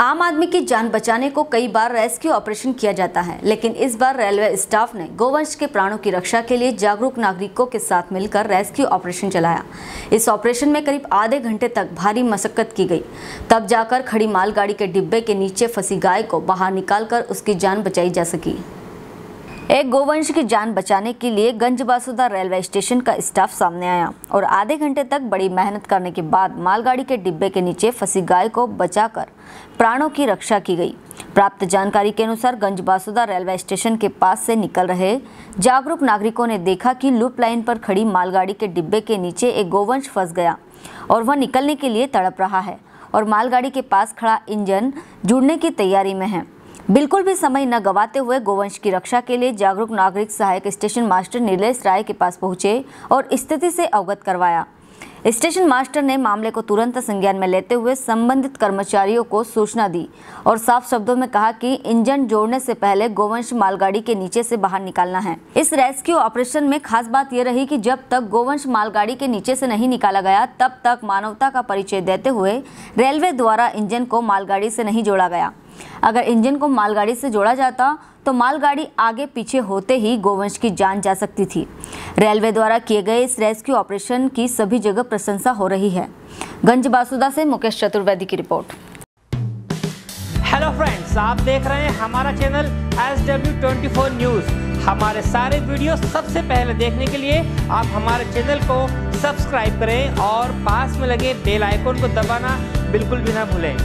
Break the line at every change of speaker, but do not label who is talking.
आम आदमी की जान बचाने को कई बार रेस्क्यू ऑपरेशन किया जाता है, लेकिन इस बार रेलवे स्टाफ ने गोवंश के प्राणों की रक्षा के लिए जागरूक नागरिकों के साथ मिलकर रेस्क्यू ऑपरेशन चलाया। इस ऑपरेशन में करीब आधे घंटे तक भारी मशक्कत की गई। तब जाकर खड़ी मालगाड़ी के डिब्बे के नीचे फंसी गाय को बाहर निकालकर उसकी जान बचाई जा सकी। एक गोवंश की जान बचाने के लिए गंजबासुदा रेलवे स्टेशन का स्टाफ सामने आया और आधे घंटे तक बड़ी मेहनत करने के बाद मालगाड़ी के डिब्बे के नीचे फंसी गाय को बचाकर प्राणों की रक्षा की गई। प्राप्त जानकारी के अनुसार गंजबासुदा रेलवे स्टेशन के पास से निकल रहे जागरूक नागरिकों ने देखा कि लूप लाइन पर खड़ी मालगाड़ी के डिब्बे के नीचे एक गोवंश फंस गया और वह निकलने के लिए तड़प रहा है और मालगाड़ी के पास खड़ा इंजन जुड़ने की तैयारी में है। बिल्कुल भी समय न गवाते हुए गोवंश की रक्षा के लिए जागरूक नागरिक सहायक स्टेशन मास्टर नीलेश राय के पास पहुँचे और स्थिति से अवगत करवाया। स्टेशन मास्टर ने मामले को तुरंत संज्ञान में लेते हुए संबंधित कर्मचारियों को सूचना दी और साफ़ शब्दों में कहा कि इंजन जोड़ने से पहले गोवंश मालगाड़ी के नीचे से बाहर निकालना है। इस रेस्क्यू ऑपरेशन में खास बात यह रही कि जब तक गोवंश मालगाड़ी के नीचे से नहीं निकाला गया, तब तक मानवता का परिचय देते हुए रेलवे द्वारा इंजन को मालगाड़ी से नहीं जोड़ा गया। अगर इंजन को मालगाड़ी से जोड़ा जाता तो मालगाड़ी आगे पीछे होते ही गोवंश की जान जा सकती थी। रेलवे द्वारा किए गए इस रेस्क्यू ऑपरेशन की सभी जगह प्रशंसा हो रही है। गंज बासुदा से मुकेश चतुर्वेदी की रिपोर्ट।
हेलो फ्रेंड्स आप देख रहे हैं हमारा channel S W twenty four news हमारे सारे वीडियो सबसे पहले देखने के लिए आप हमारे चैनल को सब्सक्राइब करें और पास में लगे बेल आइकन को दबाना बिल्कुल भी ना भूलें।